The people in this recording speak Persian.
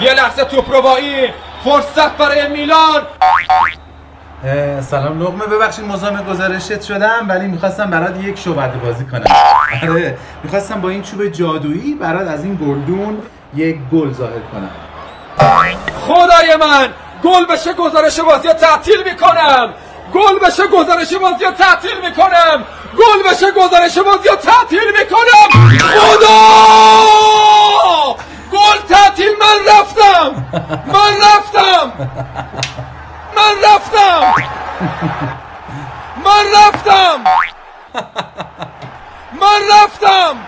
یه لحظه توپ روایی فرصت برای میلان. سلام لغمه ببخشید مزاحم گزارشت شدم ولی می‌خواستم برات یک شعبده بازی کنم. آره می‌خواستم با این چوب جادویی برات از این گلدون یک گل ظاهر کنم. خدای من گل بشه گزارش بازی تعطیل می‌کنم. گل بشه گزارش بازی تعطیل می‌کنم. گل بشه گزارش بازی تعطیل می‌کنم. من رفتم! من رفتم! من رفتم! من رفتم!